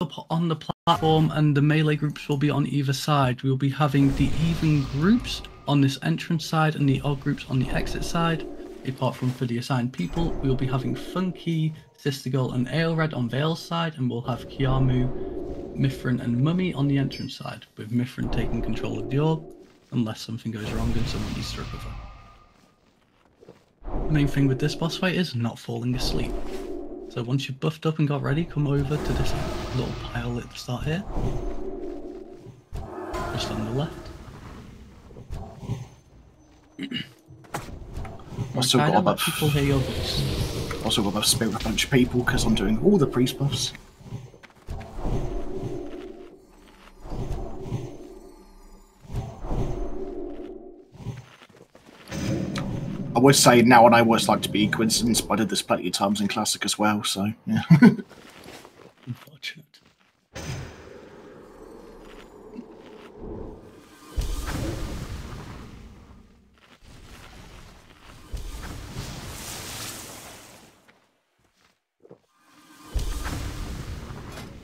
up on the platform, and the melee groups will be on either side. We will be having the even groups on this entrance side and the odd groups on the exit side. Apart from for the assigned people, we will be having Funky, Sister Girl, and Aelred on Vale's side, and we'll have Kiamu, Mithrin, and Mummy on the entrance side, with Mithrin taking control of the orb, unless something goes wrong and someone needs to recover. The main thing with this boss fight is not falling asleep. So once you've buffed up and got ready, come over to this little pile at the start here. Just on the left. Also got about people hear your voice. also got about spirit a bunch of people because I'm doing all the priest buffs. I would say now and I always like to be coincidence, but I did this plenty of times in classic as well. So yeah.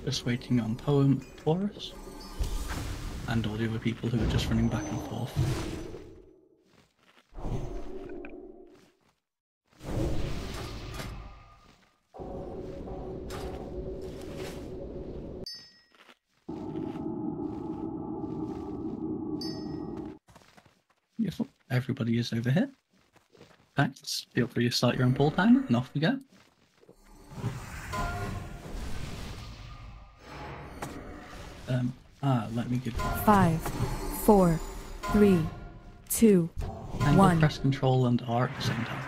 Just waiting on Poem for us. And all the other people who are just running back and forth. Everybody is over here. Thanks. Feel free to start your own pull timer, and off we go. Um, ah, let me give Five, four, three, two, and One. press control and R at the same time.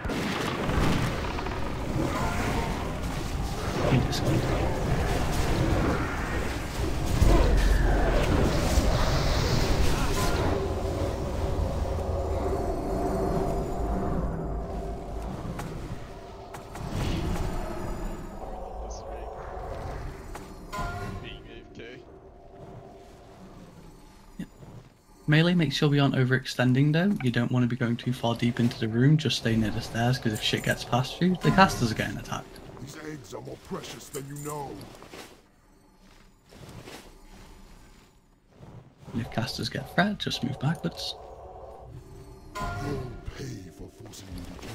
Melee, make sure we aren't overextending though. You don't want to be going too far deep into the room, just stay near the stairs because if shit gets past you, the casters are getting attacked. These eggs are more precious than you know. And if casters get threat, just move backwards. You'll pay for forcing me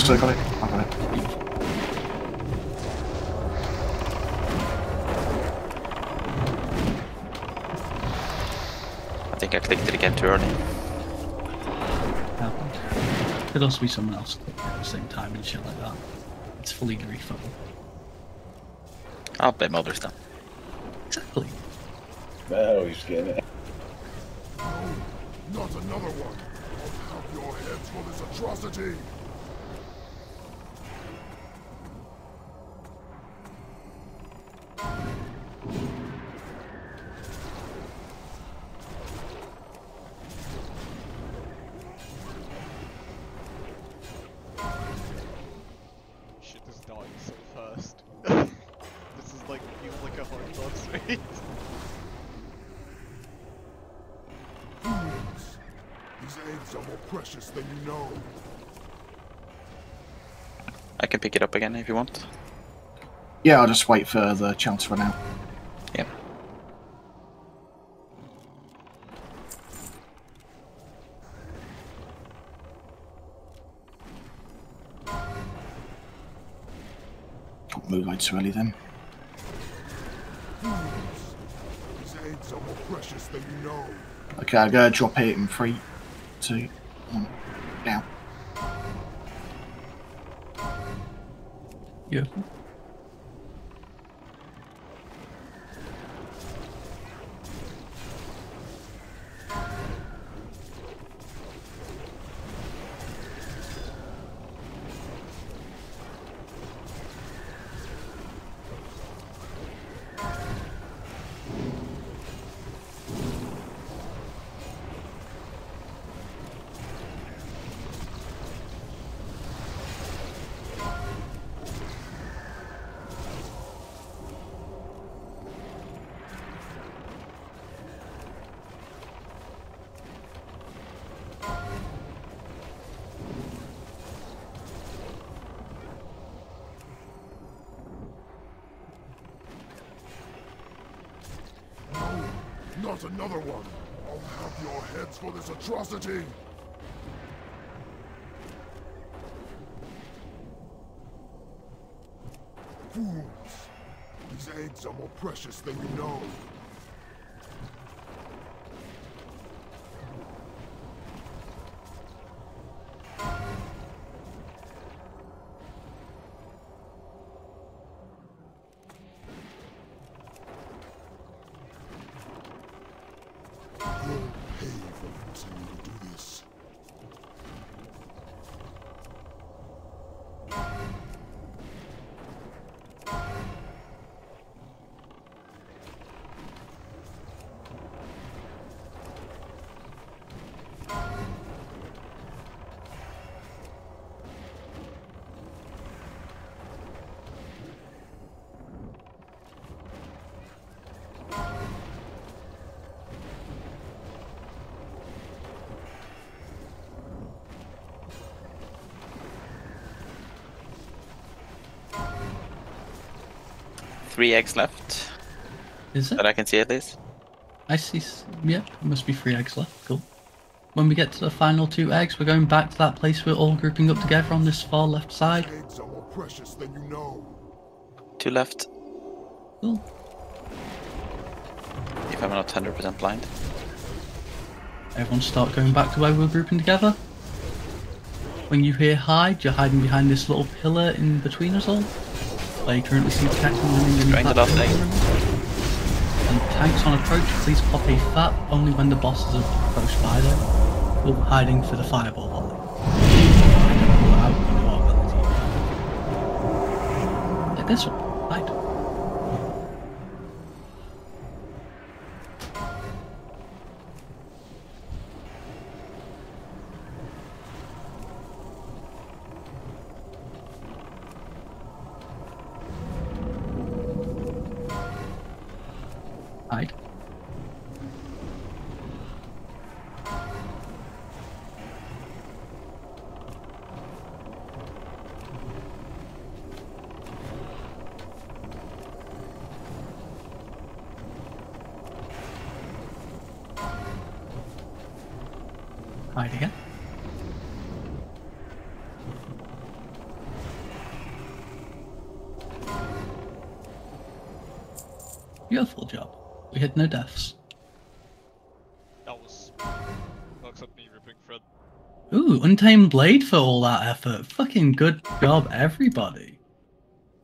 get this one. Got it. I got it. I think I clicked it again too early. happened. Could also be someone else clicking at the same time and shit like that. It's fully griefable. I'll bet Mulder's done. Exactly. Oh, he's getting it. These eggs are more precious than you know. I can pick it up again if you want. Yeah, I'll just wait for the chance to run out. Yep. Can't move out too early then. Fools. These eggs are more precious than you know. Okay, I'm gonna drop it in three, two, one, um, down. Beautiful. This Three eggs left Is it? that I can see at least. I see. s- Yeah, must be three eggs left. Cool. When we get to the final two eggs, we're going back to that place we're all grouping up together on this far left side. Eggs are more precious than you know. Two left. Cool. If I'm not 100% blind. Everyone start going back to where we're grouping together. When you hear hide, you're hiding behind this little pillar in between us all. You currently see Tech running in Going to that last egg. And tanks on approach, please pop a fat only when the bosses are approached by them. We're hiding for the fireball volley. Out, you know. Like this one, Ooh, Blade for all that effort. Fucking good job, everybody.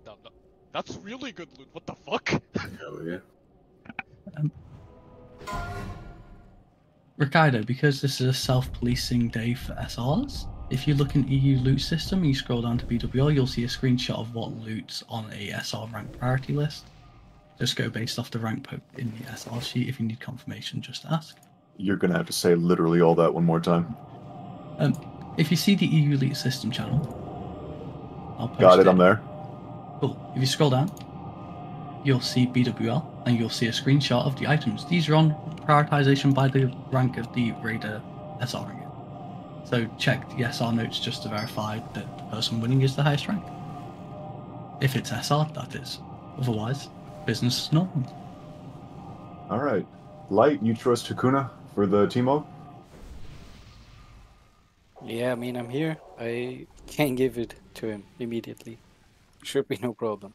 No, no. That's really good loot. What the fuck? Hell yeah. Ricardo, because this is a self-policing day for SRs, if you look in EU loot system and you scroll down to BWL, you'll see a screenshot of what loot's on a SR rank priority list. Just go based off the rank po- in the SR sheet. If you need confirmation, just ask. You're gonna have to say literally all that one more time. Um, if you see the EU loot system channel, I'll post Got it, I'm there. Cool. If you scroll down, you'll see BWL and you'll see a screenshot of the items. These are on prioritization by the rank of the Raider SR rank. So check the SR notes just to verify that the person winning is the highest rank. If it's SR, that is. Otherwise, business as normal. Alright. Light, you trust Hakuna for the Timo? Yeah, I mean, I'm here. I can give it to him immediately. Should be no problem.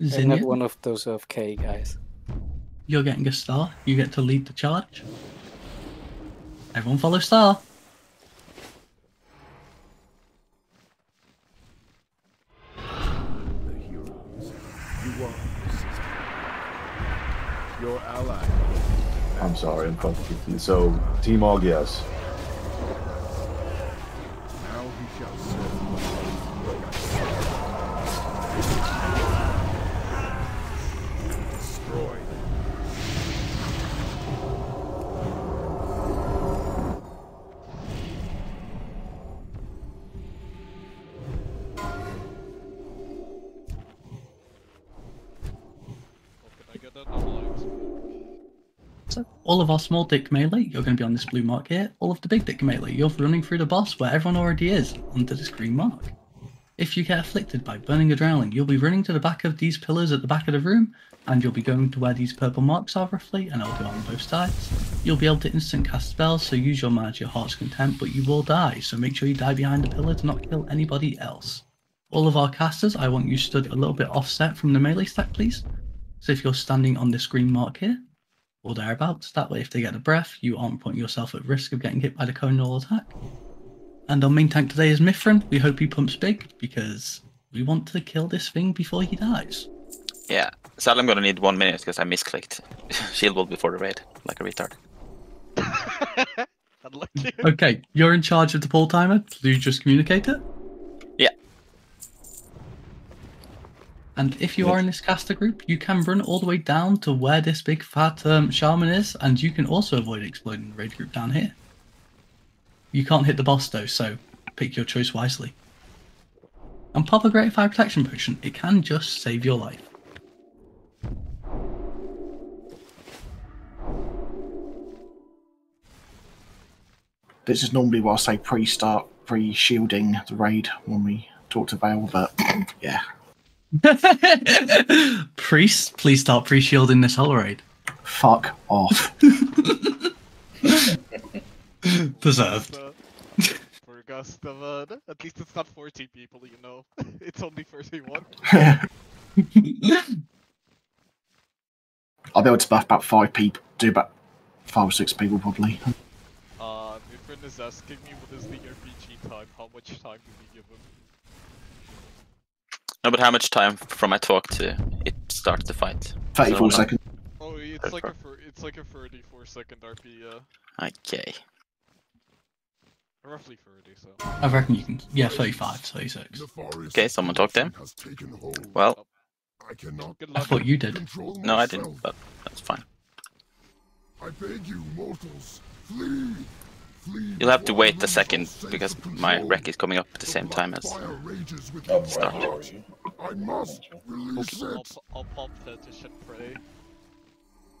I'm not one of those of K guys. you're getting a star. You get to lead the charge. Everyone follow Star. The heroes. You are assisted. Your ally. I'm sorry, I'm fucking confused. So, Team Og, yes. All of our small dick melee, you're going to be on this blue mark here. All of the big dick melee, you're running through the boss where everyone already is, under this green mark. If you get afflicted by burning or drowning, you'll be running to the back of these pillars at the back of the room, and you'll be going to where these purple marks are roughly, and I'll do on both sides. You'll be able to instant cast spells, so use your to your heart's content, but you will die, so make sure you die behind the pillar to not kill anybody else. All of our casters, I want you stood a little bit offset from the melee stack, please. So if you're standing on this green mark here, or thereabouts. That way, if they get a breath, you aren't putting yourself at risk of getting hit by the conal attack. And our main tank today is Mithrin. We hope he pumps big because we want to kill this thing before he dies. Yeah. Sadly, I'm gonna need one minute because I misclicked shield wall before the raid, like a retard. Okay, you're in charge of the pull timer. Do you just communicate it? Yeah. And if you are in this caster group, you can run all the way down to where this big fat um, shaman is, and you can also avoid exploding the raid group down here. You can't hit the boss though, so pick your choice wisely. And pop a Great Fire Protection Potion, it can just save your life. This is normally what I say pre-start, pre-shielding the raid when we talk to Vale, but yeah. Priest, please start pre-shielding this whole raid. Fuck off. Deserved. For Gustav, at least it's not 40 people, you know. it's only 31. I'll be able to buff about five people, do about five or six people probably. Uh, my friend is asking me what is the RPG time, how much time do we give him? No, but how much time from I talk to it start the fight? 34 So, seconds. Oh, it's like a fir- it's like a 34 second RP, uh, Okay. roughly 30, so. I reckon you can. Yeah, 35, 36. Okay, someone talk to him. has taken hold. Well, I cannot I thought you did. no, I didn't, but that's fine. I beg you, mortals, flee. You'll have to wait a second because my wreck is coming up at the same time as. black fire rages within my Start. I must release it. p- I'll pop fetish and pray.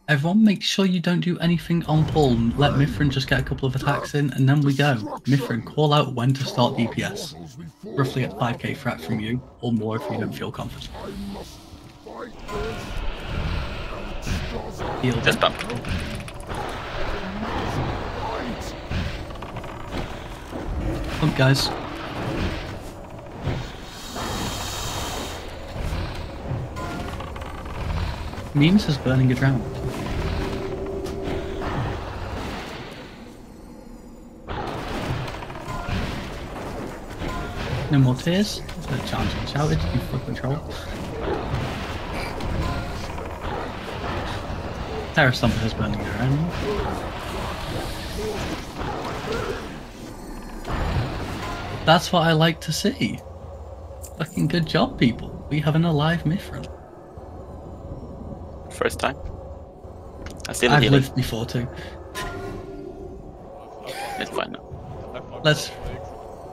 Everyone, make sure you don't do anything on pull. Let Mithrin just get a couple of attacks in, and then we go. Mithrin, call out when to start DPS. Roughly at 5k threat from you, or more if you don't feel confident. I must fight this. And stop Heal Just bump. Pump, guys. Memes is burning a drown. No more tears. The challenge and shouted, you fucking troll. Stomper is burning her That's what I like to see. Fucking good job, people. We have an alive Mithrin. First time. I still I've heal lived before too. It's fine now. Let's-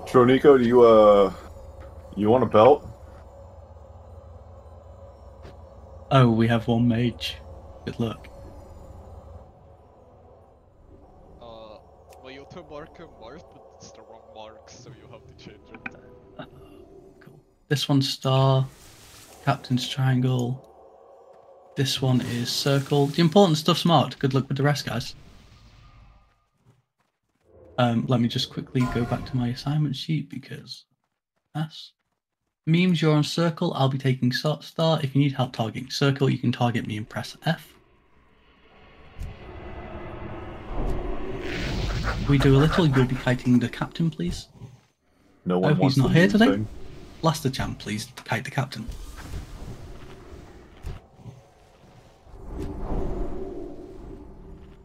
Tronico, do you uh, you want a belt? Oh, we have one mage. Good luck. Uh, well, you to mark a mark, but it's the wrong mark, so you have to change it. Cool. This one's star. Captain's triangle. This one is circle. The important stuff's marked. Good luck with the rest, guys. Um, let me just quickly go back to my assignment sheet because that's memes. You're on circle. I'll be taking star. star. If you need help targeting circle, you can target me and press F. we do a little, you'll be kiting the captain, please. No one he's wants not to here today? anything. Blaster champ, please kite the captain.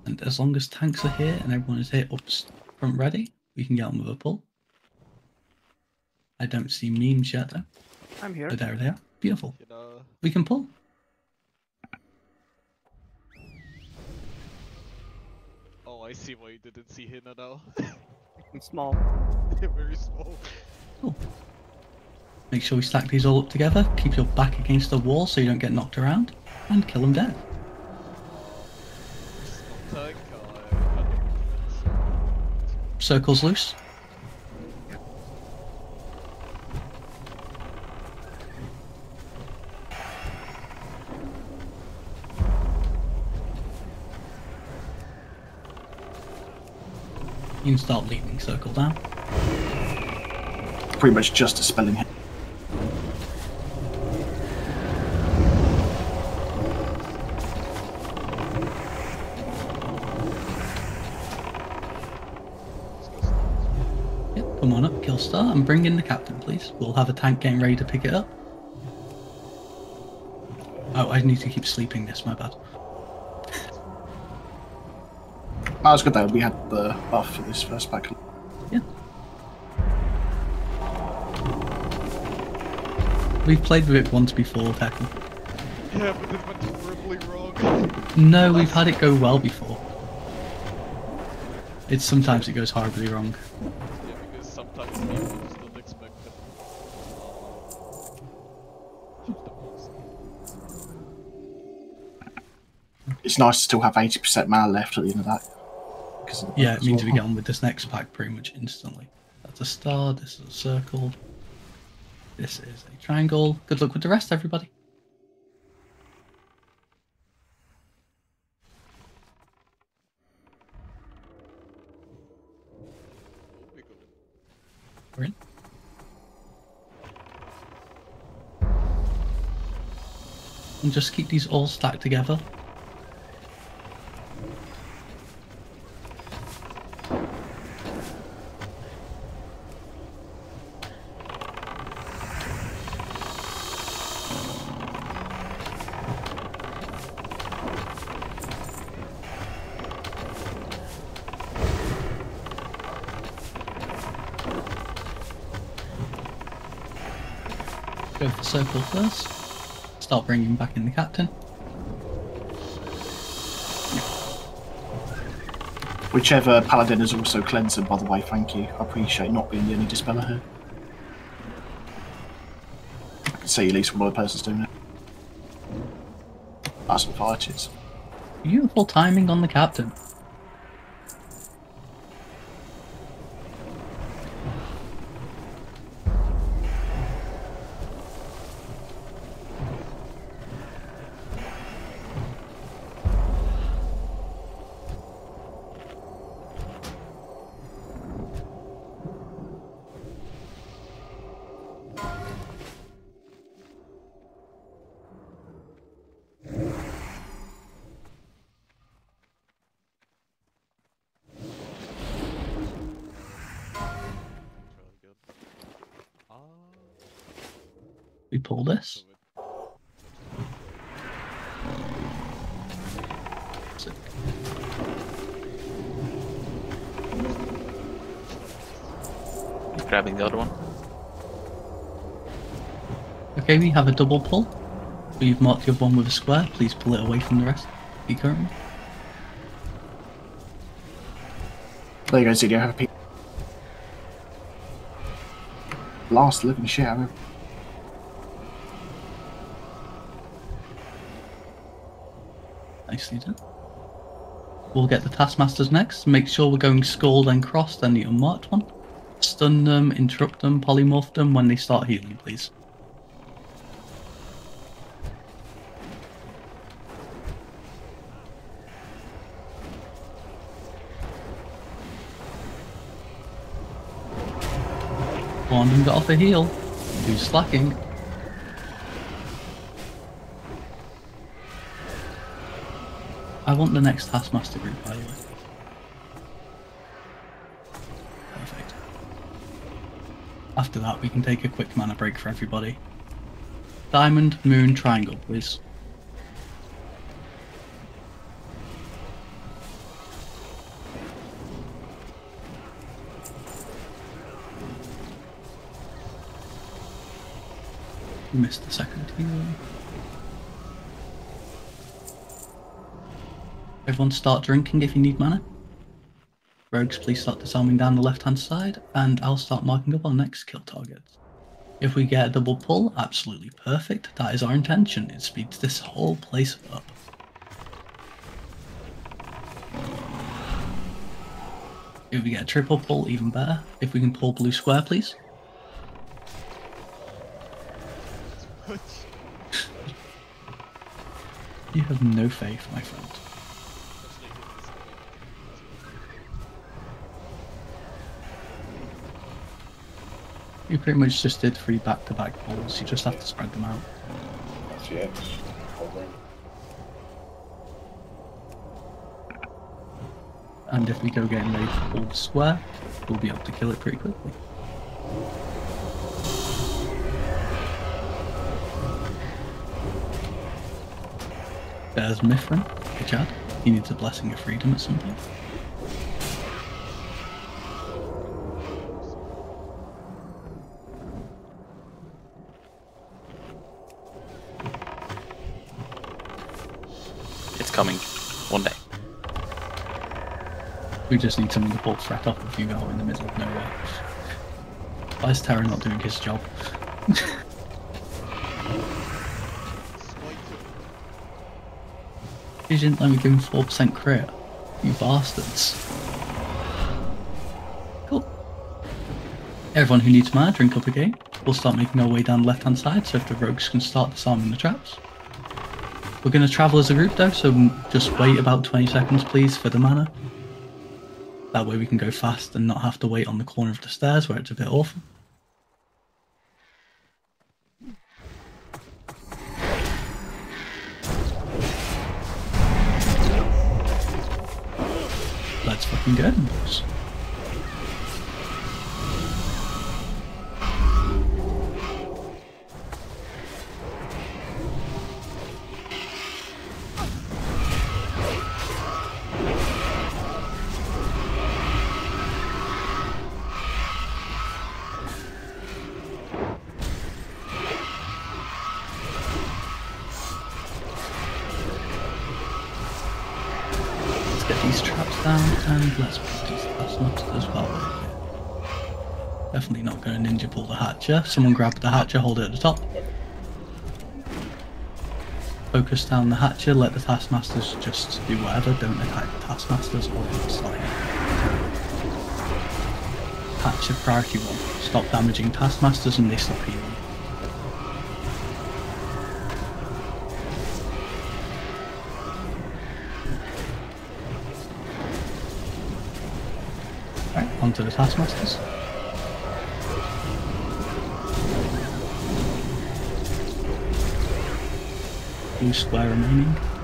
And as long as tanks are here and everyone is here oh, up front ready, we can get on with a pull. I don't see memes yet though. I'm here. But there they are. Beautiful. You know, We can pull. oh, I see why you didn't see Hina now. I'm small. Very small. Make sure we stack these all up together. Keep your back against the wall so you don't get knocked around. And kill them dead. Circles loose. You can start leaving circle down. Pretty much just a spelling hit. Bring in the captain, please. We'll have a tank getting ready to pick it up. Oh, I need to keep sleeping this, my bad. Oh, it's good though. We had the buff for this first pack. Yeah. We've played with it once before, Tekken. Yeah, but it went horribly wrong. No, we've had it go well before. It's sometimes it goes horribly wrong. It's nice to still have 80% mana left at the end of that. of Yeah, it means we well. get on with this next pack pretty much instantly. That's a star, this is a circle. This is a triangle. Good luck with the rest, everybody. We're in. And just keep these all stacked together. Circle first. Start bringing back in the captain. Whichever paladin is also cleansing, by the way, thank you. I appreciate not being the only dispeller here. I can see at least one other person's doing it. That's some fire chits. Beautiful timing on the captain. The other one. Okay, we have a double pull. We've marked your one with a square. Please pull it away from the rest. Be currently. There you go, Zidio. Have a peek. Last living shit out of it. Nicely done. We'll get the Taskmasters next. Make sure we're going skull then cross, then the unmarked one. Stun them, interrupt them, polymorph them when they start healing, please. Them got off a heal. Who's slacking? I want the next Taskmaster group, by the way. After that, we can take a quick mana break for everybody. Diamond, moon, triangle, please. Missed the second. Everyone start drinking if you need mana. Rogues, please start disarming down the left hand side, and I'll start marking up our next kill targets. If we get a double pull, absolutely perfect. That is our intention. It speeds this whole place up. If we get a triple pull, even better. If we can pull blue square, please. You have no faith, my friend. You pretty much just did three back-to-back pulls. You just have to spread them out. That's it. And if we go getting ready pull the square, we'll be able to kill it pretty quickly. There's Mithrin, the Chad. He needs a blessing of freedom at some point. It's coming. One day. We just need someone to pull threat up of you out in the middle of nowhere. Why is Terra not doing his job? You didn't let me give him 4% crit. You bastards. Cool. Everyone who needs mana, drink up again. We'll start making our way down the left hand side so if the rogues can start disarming the traps. We're going to travel as a group though, so just wait about 20 seconds please for the mana. That way we can go fast and not have to wait on the corner of the stairs where it's a bit awful. Put these last as well. Definitely not going to ninja pull the hatcher. Someone grab the hatcher, hold it at the top. Focus down the hatcher, let the taskmasters just do whatever, don't attack the taskmasters or the side. Hatcher priority one. Stop damaging taskmasters and they stop healing. Onto the taskmasters. Blue square remaining.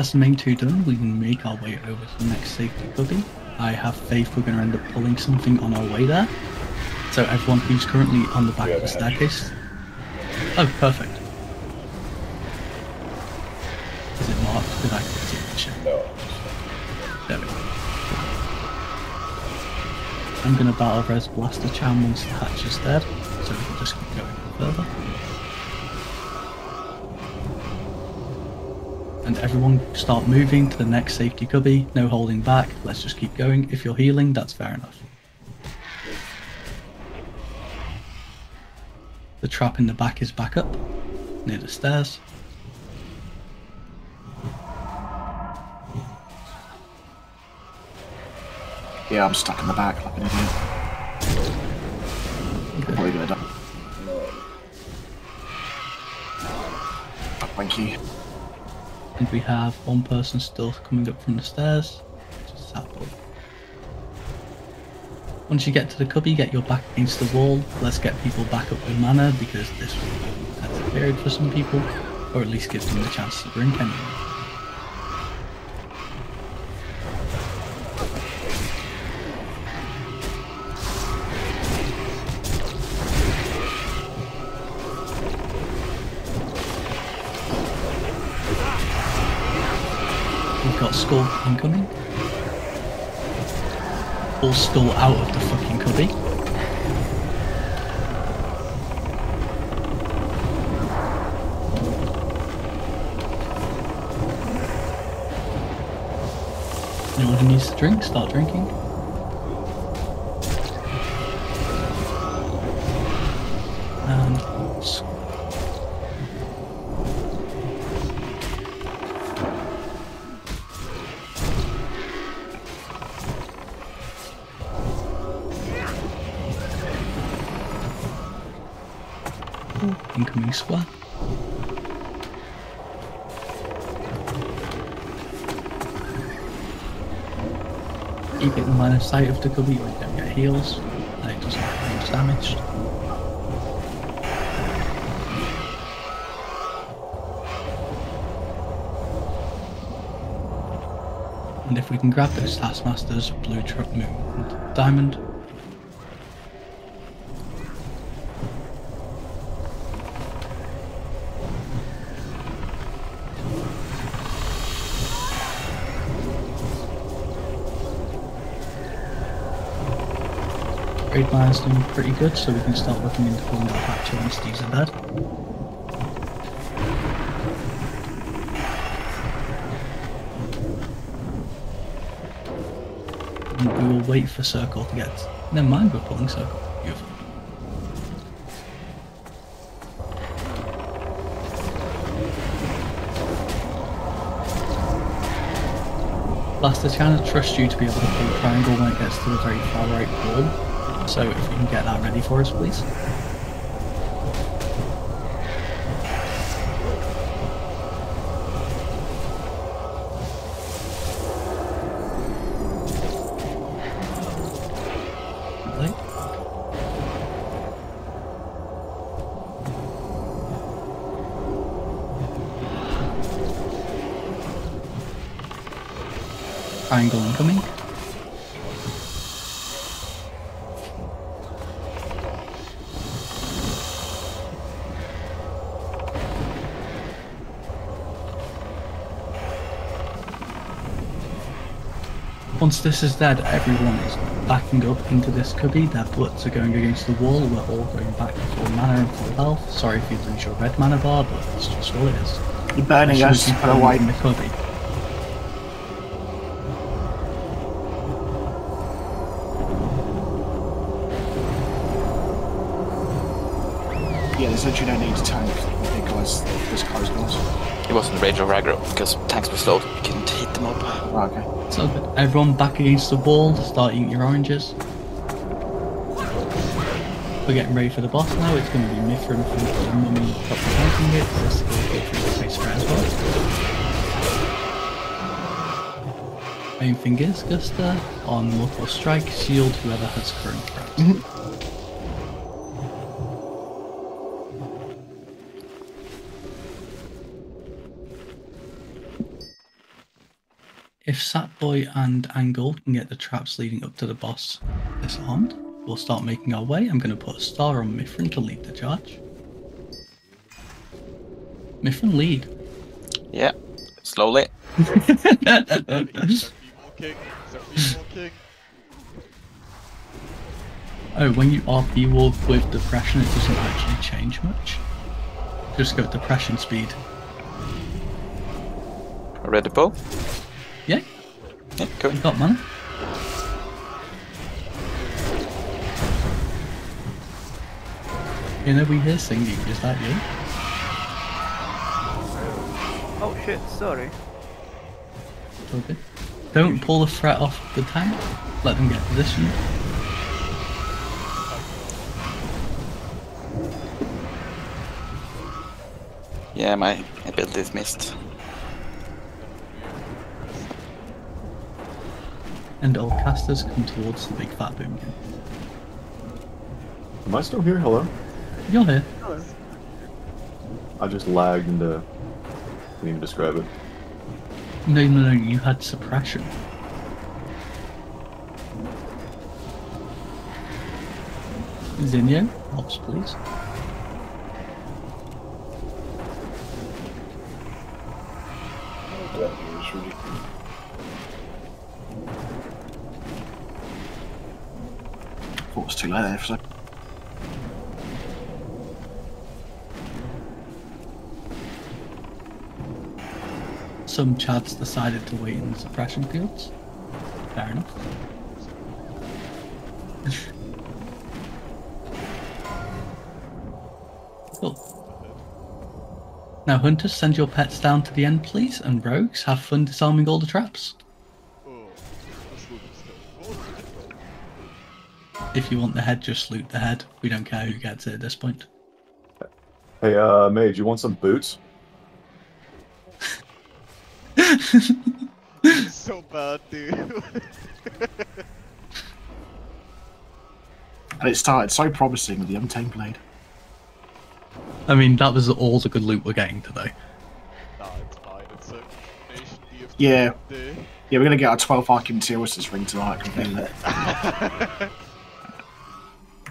That's the main two done. We can make our way over to the next safety cubby. I have faith we're going to end up pulling something on our way there. So everyone who's currently on the back of the staircase. Oh, perfect. Is it marked? Did I click it? Sure. No. There we go. I'm going to battle res Blaster Charm once the hatch is dead, so we can just keep going further. And everyone start moving to the next safety cubby, no holding back, let's just keep going. If you're healing, that's fair enough. The trap in the back is back up, near the stairs. Yeah, I'm stuck in the back like an idiot. Probably gonna die. No. And we have one person still coming up from the stairs. Once you get to the cubby, get your back against the wall. Let's get people back up with mana because this will be intensive period for some people, or at least give them the chance to drink anyway. Skull incoming. All Skull out of the fucking cubby. Anyone who needs to drink, start drinking. Incoming square. Keep it in line of sight of the when you don't get heals, and it doesn't get range damaged. And if we can grab those Taskmasters, Blue Truck Diamond, Trade mine's doing pretty good, so we can start looking into pulling that hatch once these are dead. And we will wait for Circle to get. Never mind, we're pulling Circle. Beautiful. Blaster kind of trust you to be able to pull triangle when it gets to the very far right wall. So if you can get that ready for us, please. Once this is dead, everyone is backing up into this cubby. Their butts are going against the wall. We're all going back to full mana and full health. Sorry if you lose your red mana bar, but that's just all it is. You're burning As soon us. as you Put pull away. in the cubby. Yeah, there's literally no need to tank the big guys, this close guys. It wasn't Rage or aggro because tanks were slowed. You couldn't hit them up. Oh, okay. So good. Everyone back against the wall. Start eating your oranges. We're getting ready for the boss now. It's going to be Mithrin from the Mummy proper tanking it. This is going to go through the face for as well. Main thing is Gusta on multiple strike, shield whoever has current threat. Mm-hmm. Satboy and Angle can get the traps leading up to the boss disarmed, we'll start making our way. I'm going to put a star on Mithrin to lead the charge. Mithrin lead. Yeah, slowly. Is that me walking? Is that me walking? oh, when you RP walk with depression, it doesn't actually change much. Just go depression speed. Ready pull? Yeah, Yeah, cool. you got mana. You know, we hear singing. Is that you? Oh shit, sorry. Okay. Don't pull the threat off the tank. Let them get positioned. Yeah, my ability is missed. And all casters come towards the big fat boomkin. Am I still here? Hello? You're here. I just lagged into. Can't even describe it. No, no, no, you had suppression. Zinio, helps please. That was really Thought it was Some chads decided to wait in the suppression fields. Fair enough. cool. Now, hunters, send your pets down to the end, please, and rogues, have fun disarming all the traps. If you want the head, just loot the head. We don't care who gets it at this point. Hey, uh, Mage, you want some boots? So bad, dude. And it started so promising with the Untamed Blade. I mean, that was all the good loot we're getting today. nah, it's fine. It's a nation Yeah. day. Yeah, we're gonna get our 12th Arc Interior's ring tonight, completely.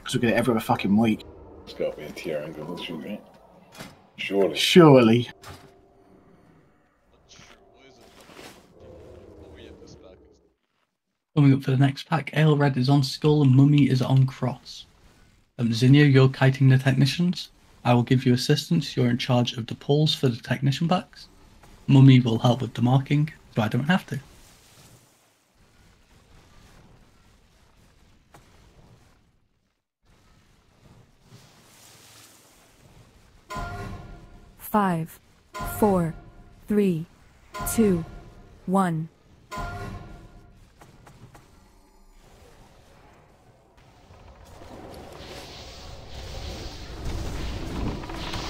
Because we get it every other fucking week. It's got to be a tier angle, this should be. Surely. Surely. Not sure. What is it? Yeah, this. Coming up for the next pack, Ale Red is on Skull and Mummy is on Cross. Um, Zinio, you're kiting the technicians. I will give you assistance. You're in charge of the poles for the technician packs. Mummy will help with the marking, so I don't have to. Five, four, three, two, one.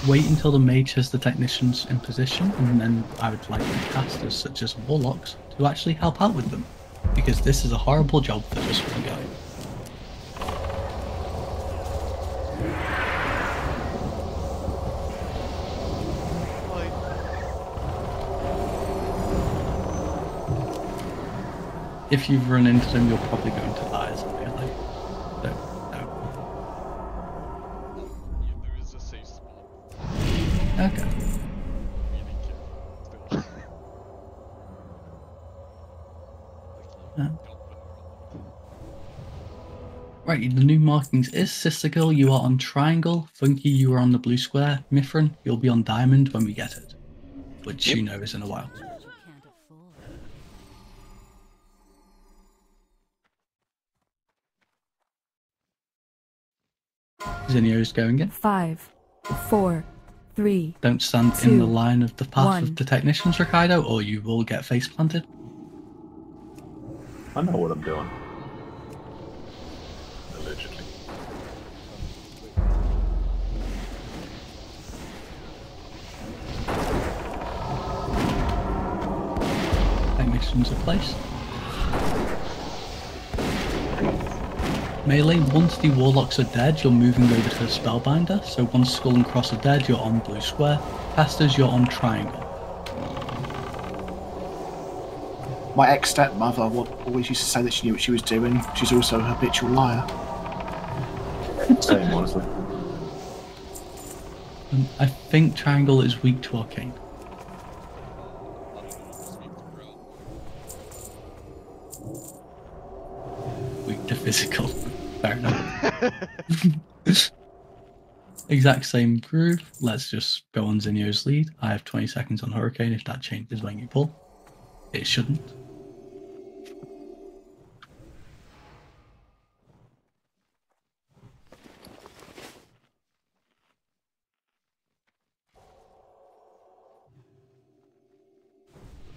Wait until the mage has the technicians in position, and then I would like the casters, such as warlocks, to actually help out with them. Because this is a horrible job for just one guy. If you've run into them, you're probably going to die as a melee. So, no. Yeah, there is a safe spot. Okay. Really uh-huh. careful. Still. Yeah. Don't put her on. Right, the new markings is Sister Girl, you are on Triangle, Funky, you are on the blue square, Mithrin, you'll be on Diamond when we get it. Which you know is in a while. Zinio's going in. Five, four, three, Don't stand in the line of the path one. of the technicians, Ricardo, or you will get face planted. I know what I'm doing. Allegedly. Technicians are placed. Melee, once the warlocks are dead, you're moving over to the spellbinder. So once Skull and Cross are dead, you're on blue square. Casters, you're on triangle. My ex stepmother always used to say that she knew what she was doing. She's also a habitual liar. Same, honestly. Um, I think triangle is weak to arcane. Exact same groove. Let's just go on Zinio's lead. I have 20 seconds on Hurricane if that changes when you pull. It shouldn't. Do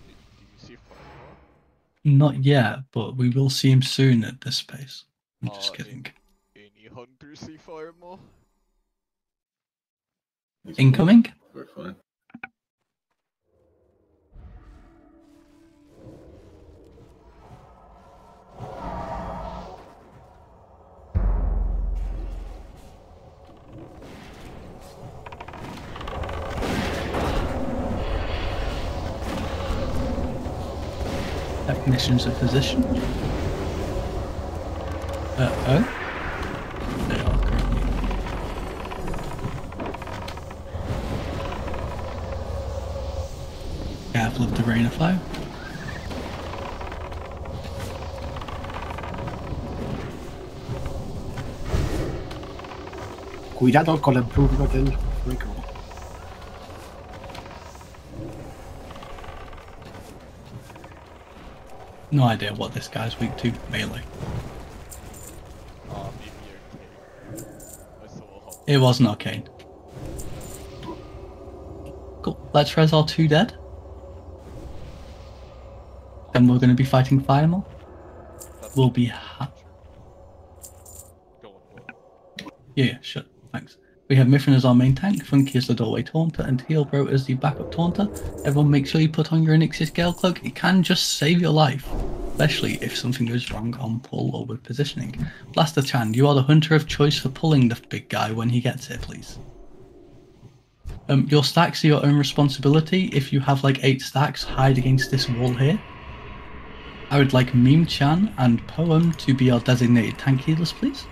you see Firemaw? Not yet, but we will see him soon at this pace. I'm just Uh, kidding. Any hunter si farmo. Incoming? We're fine. Technician's a position. Uh oh. Careful of the rain of fire. Cuidado con el plumero del fuego. No idea what this guy's weak to. Melee. Maybe okay. I saw a hop. It wasn't arcane. Cool. Let's res our two dead. Going to be fighting Firemaw. We'll be not ha- Go on, go on. Yeah, sure. Thanks. We have Mithrin as our main tank, Funky as the doorway taunter, and Heelbro as the backup taunter. Everyone make sure you put on your Onyxia Scale Cloak. It can just save your life, especially if something goes wrong on pull or with positioning. Blaster Chan, you are the hunter of choice for pulling the big guy when he gets here, please. Um, your stacks are your own responsibility. If you have like eight stacks, hide against this wall here. I would like Meme Chan and Poem to be our designated tank healers, please.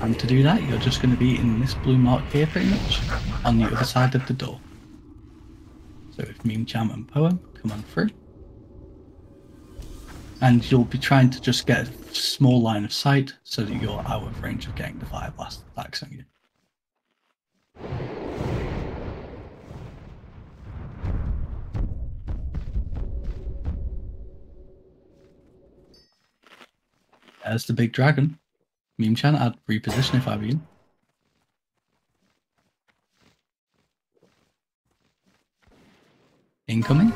And to do that, you're just going to be in this blue mark here, pretty much, on the other side of the door. So if Meme Jam and Poem come on through. And you'll be trying to just get a small line of sight so that you're out of range of getting the fire blast attacks on you. There's the big dragon. Meme Chan, I'd reposition if I were you. Incoming.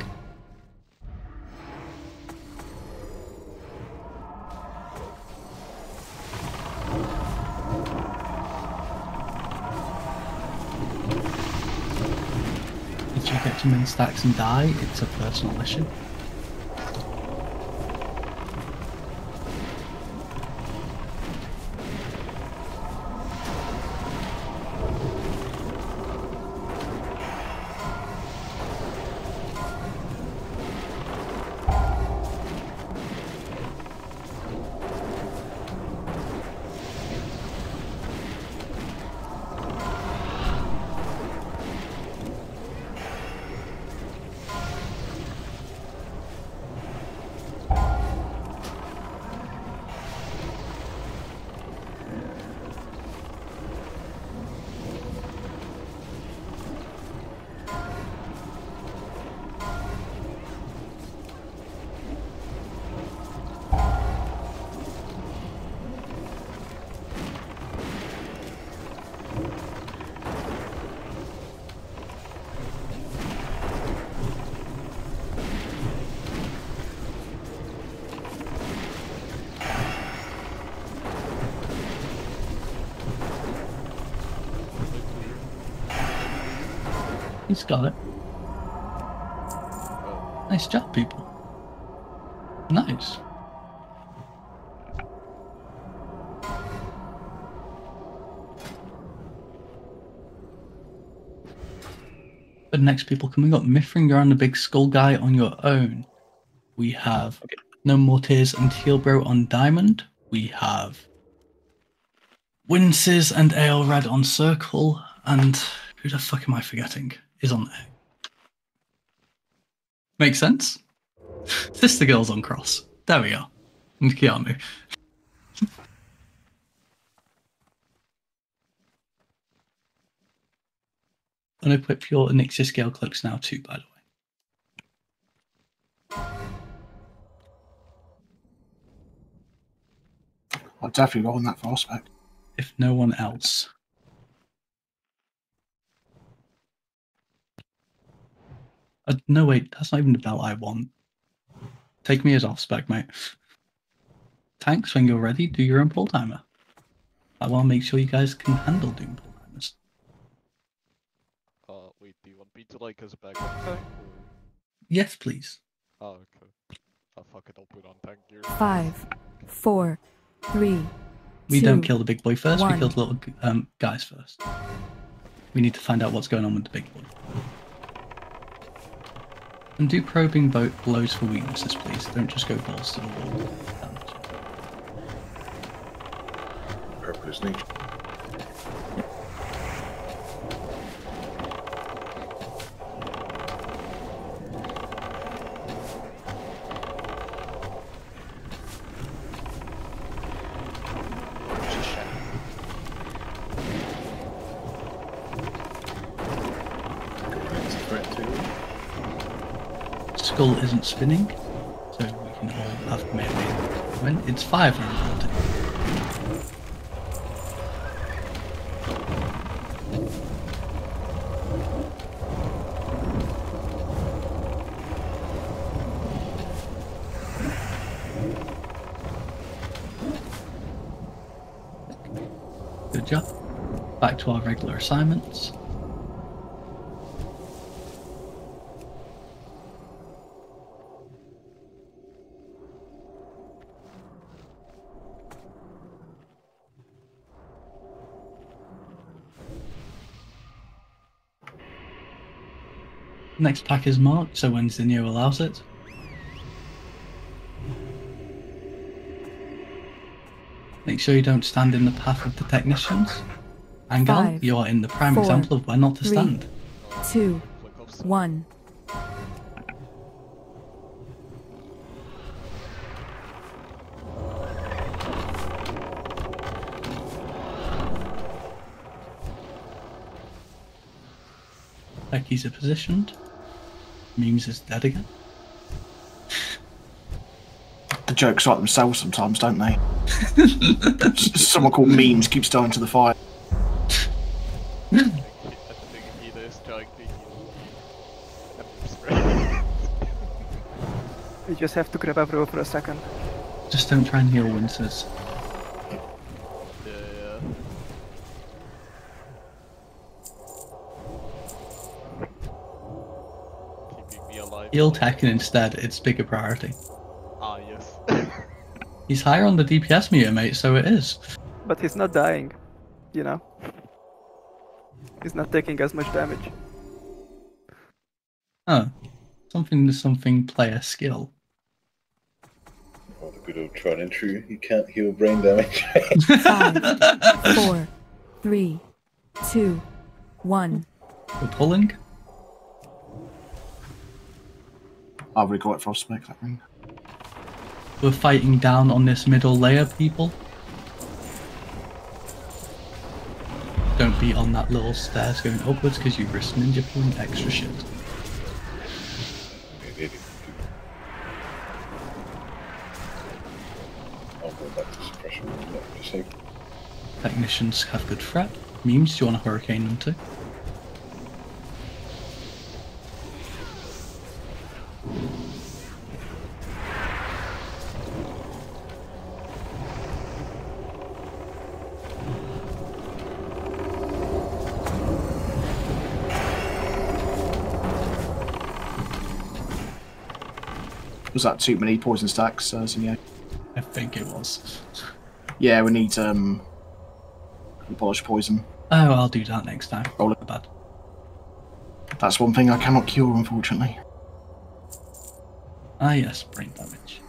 If you get too many stacks and die, it's a personal issue. He's got it. Nice job, people. Nice. The next people coming up, Mithringer and the big skull guy on your own. We have No More Tears and Tealbro on Diamond. We have Winces and Ale Aelred on Circle. And who the fuck am I forgetting? Is on there. Makes sense? Sister Girls on Cross. There we go. And Keanu. Unequip your Onyxia scale cloaks now too, by the way. I'll definitely roll on that for spec. If no one else. Uh, no, wait, that's not even the belt I want. Take me as off spec, mate. Tanks, when you're ready, do your own pull timer. I want to make sure you guys can handle doing pull timers. Uh, wait, do you want me to like as a backup tank? Yes, please. Oh, okay. Oh, fuck it, I'll put on tank gear. Five, four, three. We don't kill the big boy first, one. we kill the little um, guys first. We need to find out what's going on with the big boy. And do probing boat blows for weaknesses, please. Don't just go balls to the wall. Purple is nature. Isn't spinning, so we can all have melee. When it's five Good job. Back to our regular assignments. Next pack is marked, so when Zinio allows it. Make sure you don't stand in the path of the technicians. Five, you are in the prime four, example of where not to three. stand. two, Click off some- one. Becky's are positioned. Memes is dead again. The jokes write themselves sometimes, don't they? Someone called memes keeps dying to the fire. I think he is trying to heal. Pepper spray. You just have to grab a everyone for a second. Just don't try and heal Wincers. Keeping me. Heal Tekken instead, it's bigger priority. Ah, yes. He's higher on the DPS meter, mate, so it is. But he's not dying, you know. He's not taking as much damage. Oh. Something to something player skill. Oh, the good old tried and true. You can't heal brain damage. Five, four, three, two, one. We're pulling. I've already got it frostbite that ring. We're fighting down on this middle layer, people. Don't be on that little stairs going upwards because you risk ninja pulling extra shit. Technicians have good threat. Memes, do you want to hurricane them too? Was that too many poison stacks, uh? I think it was. Yeah, we need um, Abolish Poison. Oh, I'll do that next time. Roll it. Bad. That's one thing I cannot cure, unfortunately. Ah, yes, brain damage.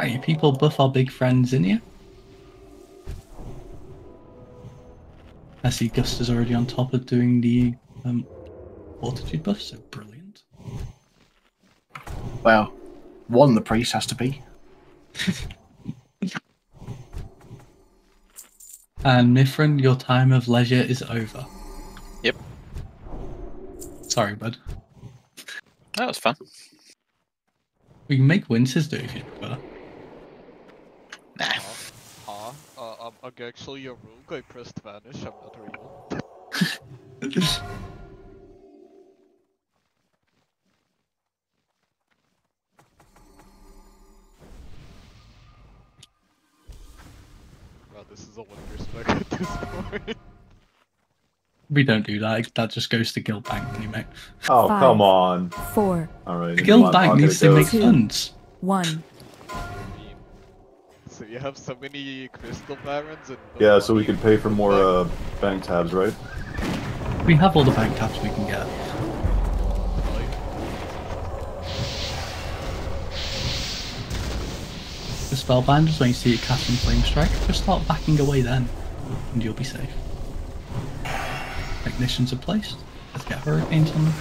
Are you people buff our big friends in here? See Gust is already on top of doing the um, fortitude buff, so brilliant. Well, one the priest has to be. And Mithrin, your time of leisure is over. Yep. Sorry, bud. That was fun. We can make Winces do if you prefer. Nah. Huh? I'm, I'm actually a rogue. I pressed vanish. I'm not real. Wow, this is a wonder spec at this point. we don't do that. That just goes to Guild Bank money, mate. Oh, Five. come on. Four, All right. The Guild Bank needs to make. Two. funds. one. So you have so many crystal barons and Yeah, so we money. can pay for more uh, bank tabs, right? We have all the bank tabs we can get. Like, The spellbinders, when you see it casting Flame Strike, just start backing away then, and you'll be safe. Technicians are placed. Let's get hurricanes on them.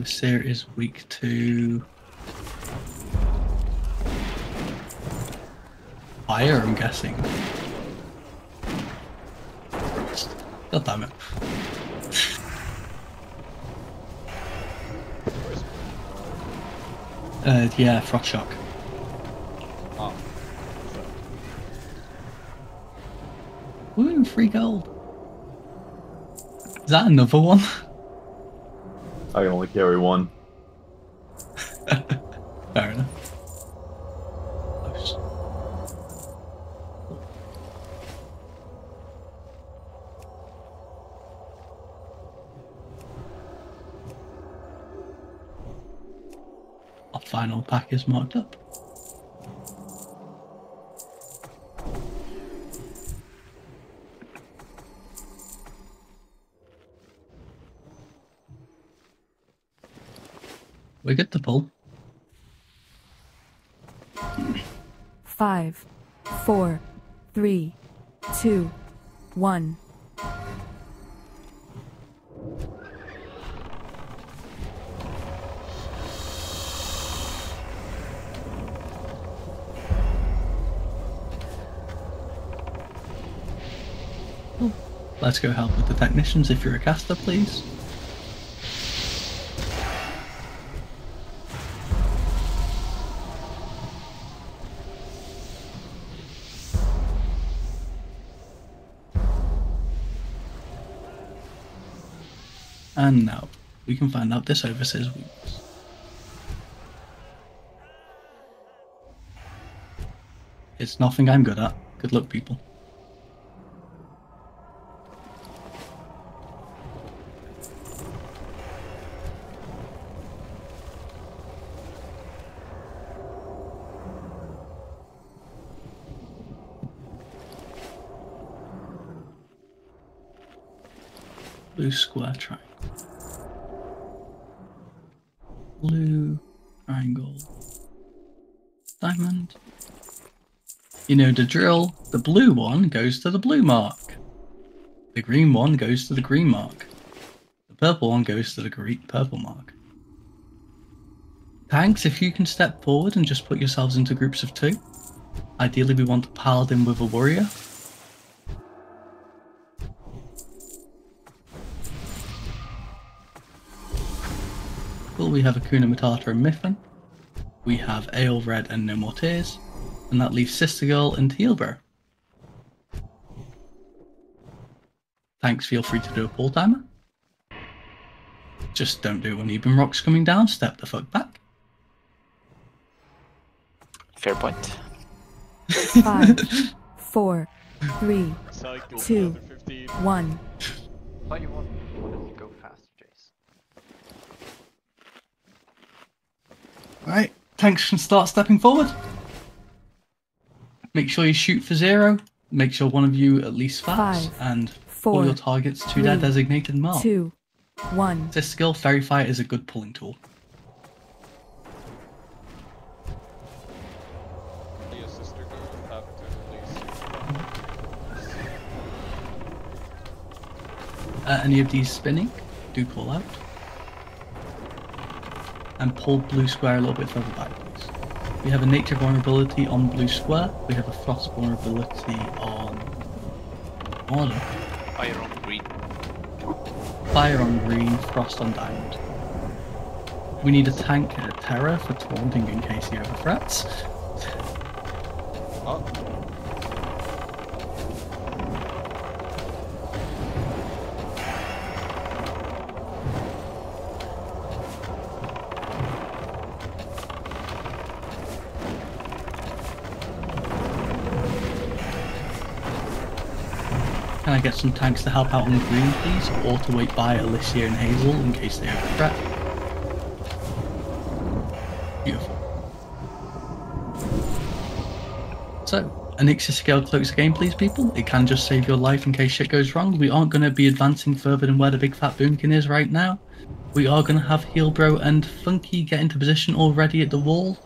The Overseer is weak to fire, I'm guessing. God damn it. Uh, yeah, Frost Shock. oh, Woo, free gold. Is that another one? I can only carry one. Fair enough. Our final pack is marked up. We're good to pull. Five, four, three, two, one. Let's go help with the technicians if you're a caster, please. And now we can find out this overseer's weakness. It's nothing I'm good at. Good luck, people. Blue square triangle. Blue triangle. Diamond. You know the drill. The blue one goes to the blue mark. The green one goes to the green mark. The purple one goes to the green purple mark. Tanks, if you can step forward and just put yourselves into groups of two. Ideally, we want to a paladin with a warrior. We have Akuna Matata and Mifflin. We have Ale Red and No More Tears. And that leaves Sister Girl and Healbro. Thanks, feel free to do a pull timer. Just don't do it when Ebonroc's coming down, step the fuck back. Fair point. Five, four, three, Psych, Two. one. Thought you wanted wanted to go fast, Jace. Right, tanks can start stepping forward. Make sure you shoot for zero. Make sure one of you at least faps Five, and four, all your targets to their designated mark. Two, one. This skill, Faerie Fire, is a good pulling tool. Your sister girl have to release. Uh, any of these spinning, do pull out. And pull blue square a little bit further back, please. We have a nature vulnerability on blue square. We have a frost vulnerability on order. Fire on green. Fire on green, frost on diamond. We need a tank and a terror for taunting in case he overthreats. Oh, Can I get some tanks to help out on the green, please? Or to wait by Alicia and Hazel in case they have a threat? Beautiful. So, Onyxia scale cloaks again, please, people. It can just save your life in case shit goes wrong. We aren't going to be advancing further than where the big fat boomkin is right now. We are going to have Heelbro and Funky get into position already at the wall.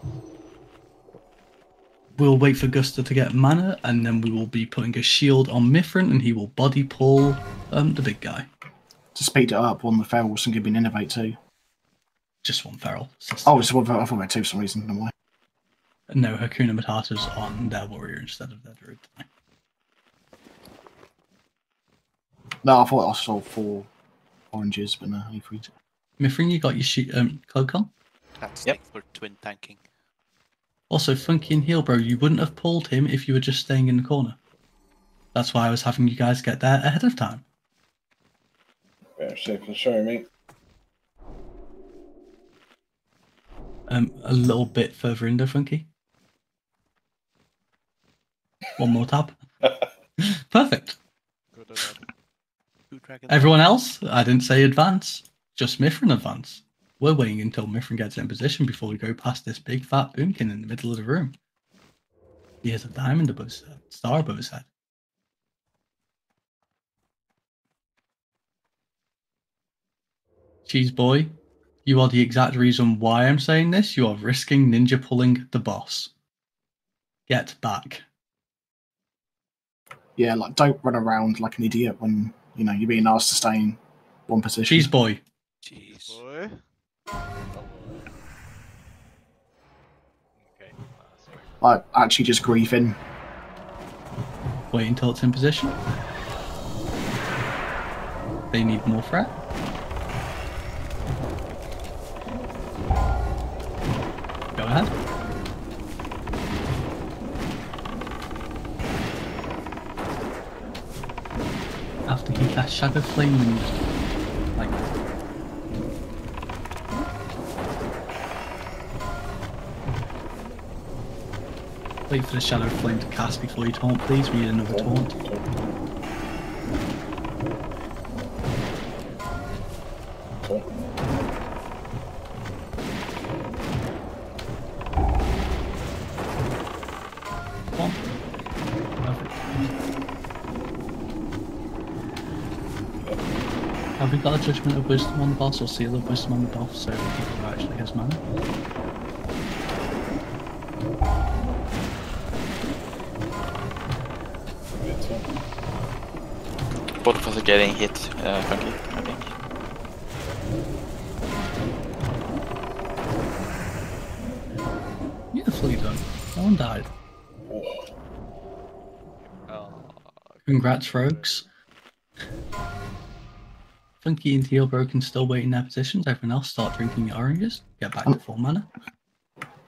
We'll wait for Gusta to get mana, and then we will be putting a shield on Mithrin, and he will body pull um, the big guy. To speed it up, one of the ferals can give me an innervate too. Just one feral. Oh, it's one. feral. I thought about two for some reason. No way. No, Hakuna Matata's on their warrior instead of their druid. No, I thought I saw four oranges, but no, only three. Mithrin, you got your shi um, cloak on? That's yep. for twin tanking. Also, Funky and Heelbro, you wouldn't have pulled him if you were just staying in the corner. That's why I was having you guys get there ahead of time. Better safe than sorry, mate. Um, a little bit further in there, Funky. One more tab. Perfect. Everyone else, I didn't say advance. Just Mithrin advance. We're waiting until Mithrin gets in position before we go past this big fat boomkin in the middle of the room. He has a diamond above his head, star above his head. Cheese boy, you are the exact reason why I'm saying this. You are risking ninja pulling the boss. Get back. Yeah, like don't run around like an idiot when you know you're being asked to stay in one position. Cheese boy. Cheese boy. Like actually just griefing. Wait until it's in position. They need more threat. Go ahead. After he casts Shadow Flame Wait for the Shadow Flame to cast before you taunt, please. We need another taunt. Have we got a Judgment of Wisdom on the boss or Seal of Wisdom on the boss so people actually has mana? Both of us are getting hit, uh, Funky, I think. Beautifully done. No one died. Congrats, Rogues. Funky and Tealbro can still wait in their positions. Everyone else start drinking your oranges. Get back to full mana.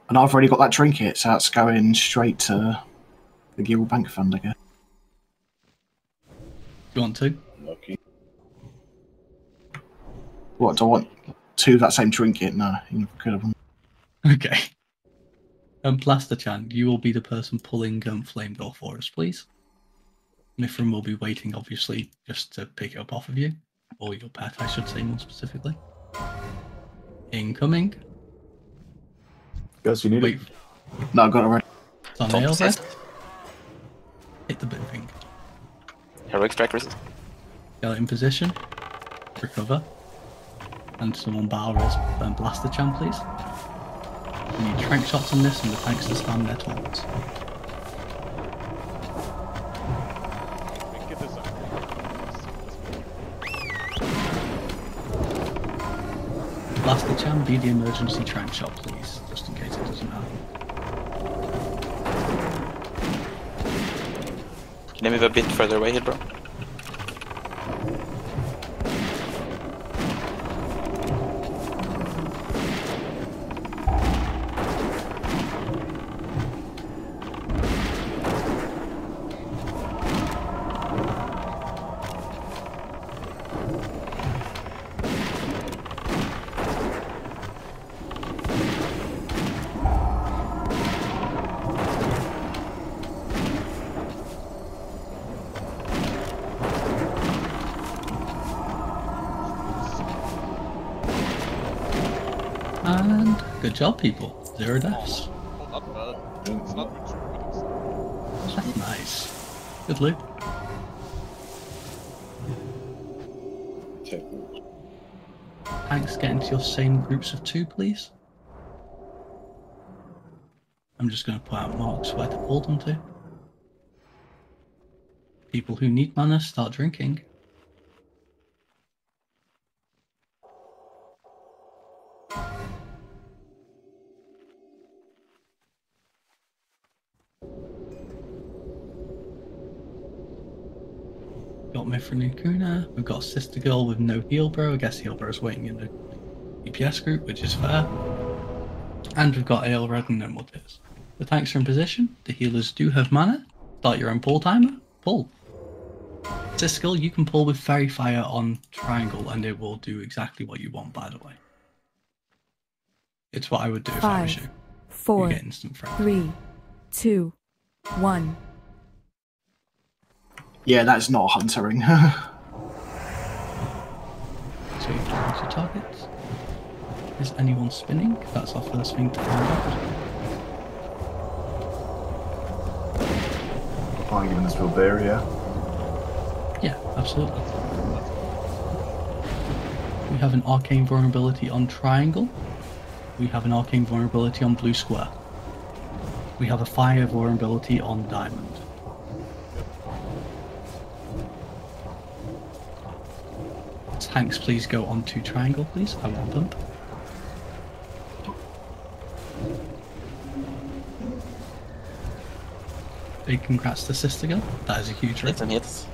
And I've already got that trinket, so that's going straight to the Guild Bank Fund, I guess. You want to? Lucky. What, do I want two of that same trinket? No, you could have. Okay. Um, Blaster Chan, you will be the person pulling um, Flamegor for us, please. Mithrin will be waiting, obviously, just to pick it up off of you. Or your pet, I should say more specifically. Incoming. Guess you need Wait. it. No, I got it already. It's on Don't Nail's head. resist. Hit the big thing. Heroic strike resist. Get in position. Recover. And someone battle res um, Blaster Chan, please. We need tranq shots on this and the tanks to spam their taunts. Up. Blaster Chan, be the emergency tranq shot, please, just in case it doesn't happen. Move a bit further away here, bro? Job, people. But it's nice. Good loot. Thanks. Get into your same groups of two, please. I'm just going to put out marks where to pull them to. People who need mana start drinking. Got Mithrin and Kuna. We've got Sister Girl with no heal bro. I guess heal bro is waiting in the EPS group, which is fair. And we've got Ale Red and no more tears. The tanks are in position. The healers do have mana. Start your own pull timer. Pull. Sister Girl, you can pull with Faerie Fire on Triangle and it will do exactly what you want, by the way. It's what I would do if I was you. four, You get instant friend. three, two, one. Yeah, that's not a hunter ring. So you can your targets. Is anyone spinning? That's our first thing to find out. Fine, giving this to a bear, yeah. Yeah, absolutely. We have an arcane vulnerability on triangle. We have an arcane vulnerability on blue square. We have a fire vulnerability on diamond. Tanks, please go on to triangle, please. I want them. Big congrats to Sister Girl. That is a huge Hits rate. and hits.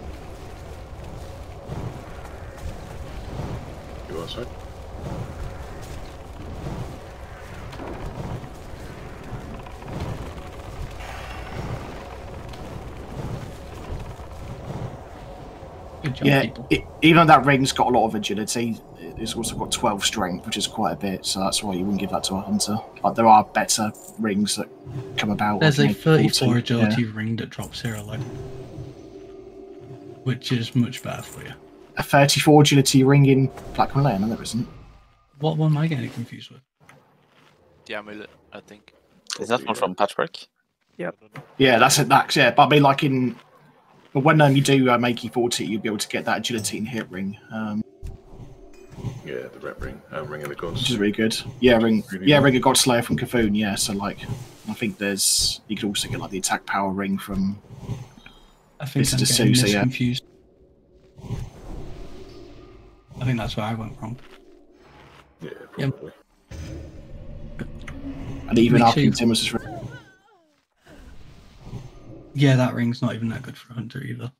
You want some? Good job, yeah, people. it, even though that ring's got a lot of agility, it's also got 12 strength, which is quite a bit, so that's why you wouldn't give that to a hunter. Like, there are better rings that come about. There's like a 34 40, agility yeah. ring that drops here alone, which is much better for you. A 34 agility ring in Blackwing Lair, no, there isn't. What one am I getting confused with? The amulet, I think. Is that one from Patchwerk? Yep. Yeah, that's it. That's yeah. But I mean, like in, but when um, you do uh, make 40, you'll be able to get that agility and hit ring, um, Yeah, the red ring. Uh, ring of the gods. which is really good. Yeah, ring. Really Yeah, good. ring of God Slayer from C'Thun. Yeah, so like, I think there's you could also get like the attack power ring from. I think It's I'm just getting Sousa, this yeah. confused. I think that's where I went wrong. Yeah, Yeah. probably. And even Make after sure you- Timus is Yeah, that ring's not even that good for a hunter either.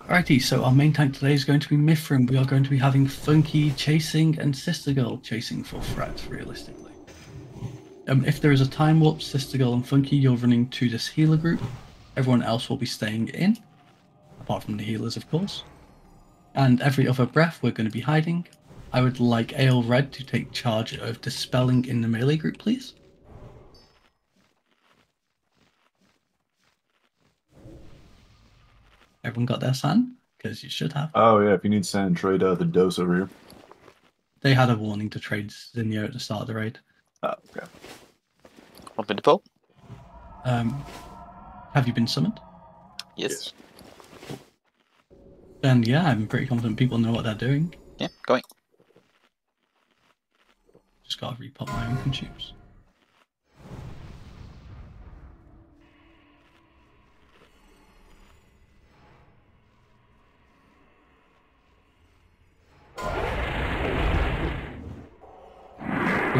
Alrighty, so our main tank today is going to be Mithrin. We are going to be having Funky chasing and Sister Girl chasing for threats, realistically. Um, if there is a time warp, Sister Girl and Funky, you're running to this healer group. Everyone else will be staying in, apart from the healers, of course. And every other breath, we're going to be hiding. I would like Ale Red to take charge of dispelling in the melee group, please. Everyone got their sand? Because you should have. Oh yeah, if you need sand, trade uh, the dose over here. They had a warning to trade Zinio at the start of the raid. Oh, okay. Want me to pull? Um, have you been summoned? Yes. Then yeah, I'm pretty confident people know what they're doing. Yeah, going. Just gotta repop my own consumes.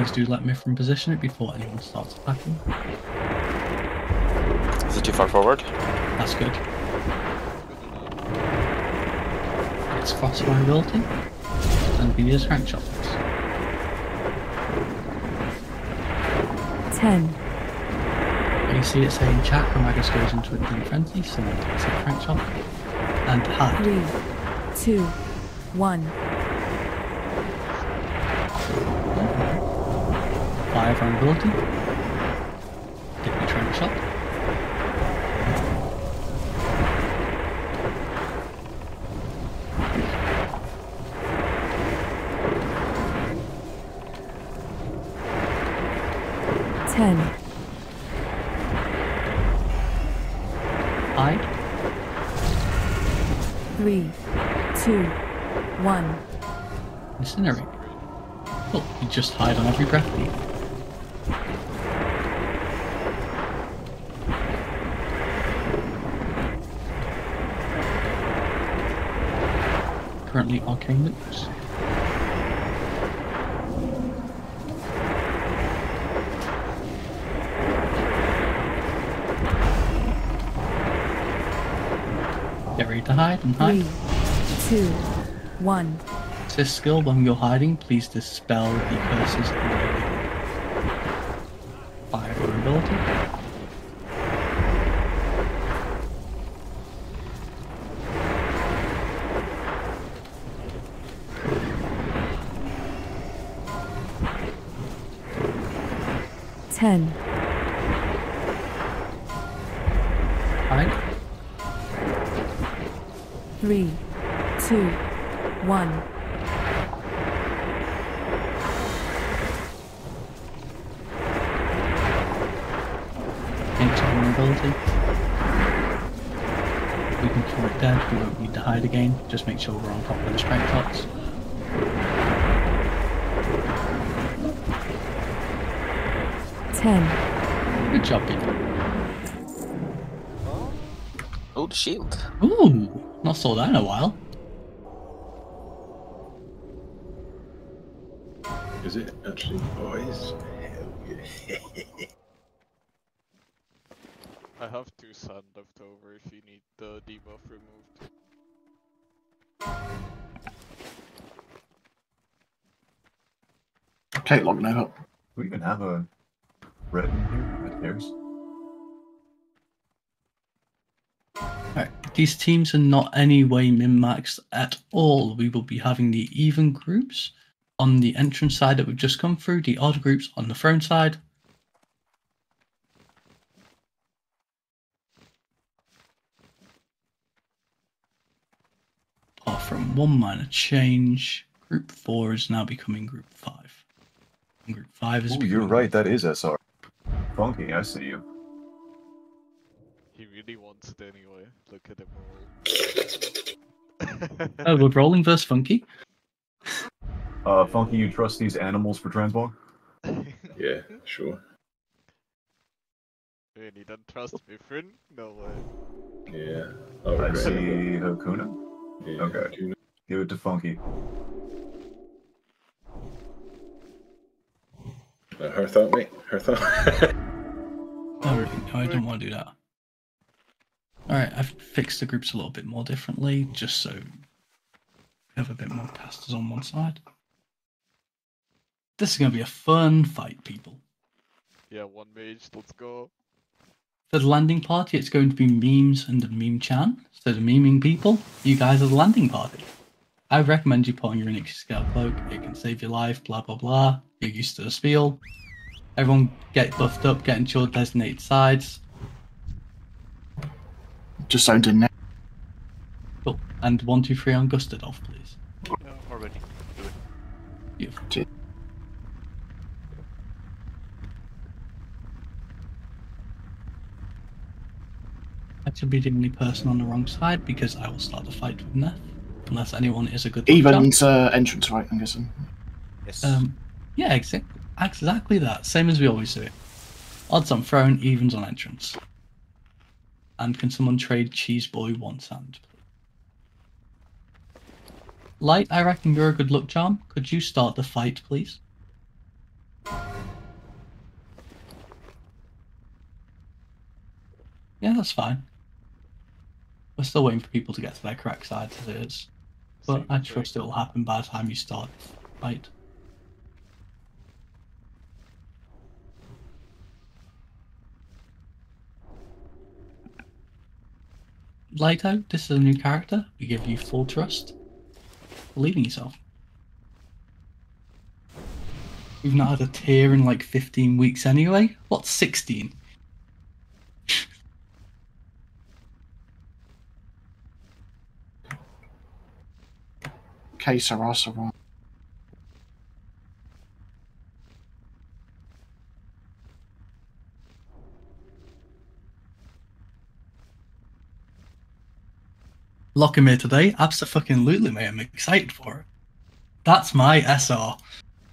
please do let me from position it before anyone starts attacking. Is it too far forward? That's good. It's fast mobility and be as rank shots. 10. You see it saying chat, Chromaggus goes into a deep frenzy, someone takes a tranq shot. And hi. 3, 2, 1. I am? 1. This skill when you're hiding, please dispel the curses fire ability. Ten. Five. Three one. Into vulnerability. We can kill it dead, we don't need to hide again. Just make sure we're on top of the strength shots. Ten, Good job, people. Oh, the shield. Ooh, not saw that in a while. Okay, log no up. Do we even have a red in here? Red hairs? Alright, these teams are not any way min-maxed at all. We will be having the even groups on the entrance side that we've just come through, the odd groups on the throne side. Apart from one minor change, group 4 is now becoming group 5. And group 5 is Ooh, you're right, that is SR. Funky, I see you. He really wants it anyway. Look at him roll. Oh, we're rolling versus Funky. Uh, Funky, you trust these animals for Transmog? Yeah, sure. Really don't trust me, friend? No way. Yeah. I see. Hakuna. Yeah, Okay. Hakuna. Give it to Funky. Uh, her thought, mate. Her thought. Oh, no, I don't want to do that. Alright, I've fixed the groups a little bit more differently, just so we have a bit more casters on one side. This is going to be a fun fight, people. Yeah, one mage, let's go. For the landing party, it's going to be memes and the meme chan. So the meming people, you guys are the landing party. I recommend you put on your Onyxia Scale Cloak. It can save your life, blah blah blah. You're used to the spiel. Everyone get buffed up, get into your designated sides. Just zoned in now. Cool. And one, two, three on Gustadolf, please. Yeah, already. Do it. Beautiful. I should be the only person on the wrong side because I will start the fight with Neff. Unless anyone is a good Even charm. to entrance, right? I'm guessing. Yes. Um, yeah, exactly, exactly that. Same as we always do it. Odds on throne, evens on entrance. And can someone trade Cheese Boy one sand? Light, I reckon you're a good luck charm. Could you start the fight, please? Yeah, that's fine. We're still waiting for people to get to their correct sides as it is. But I trust it'll happen by the time you start the fight. Lighto, this is a new character. We give you full trust. Believe in yourself. We've not had a tear in like 15 weeks anyway. What, 16? Caesarea. Locking me today, absolutely, mate. I'm excited for it. That's my SR.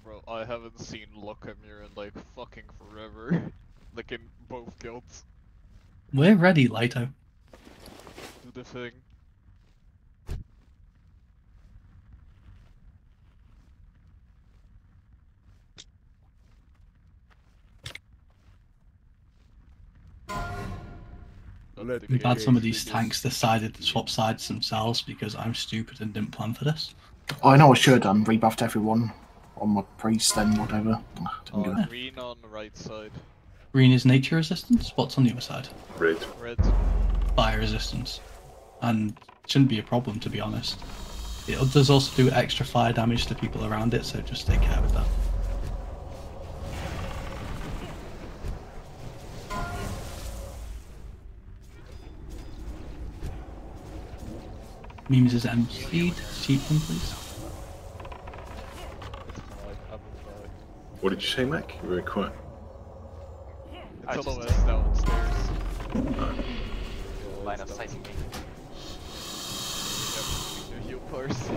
Bro, I haven't seen Lockamir in like fucking forever. like in both guilds. We're ready, Lito. Do the thing. I'm glad some of these tanks decided to swap sides themselves because I'm stupid and didn't plan for this. I know I should um rebuffed everyone on my priest and whatever. Didn't do it. green on the right side. Green is nature resistance. What's on the other side? Red. Red. Fire resistance. And shouldn't be a problem to be honest. It does also do extra fire damage to people around it, so just take care of that. Memes is emptied. Sheep them, please. What did you say, Mac? You're very quiet. I It's on the just- west downstairs. Line of sighting me. Yep, heal first.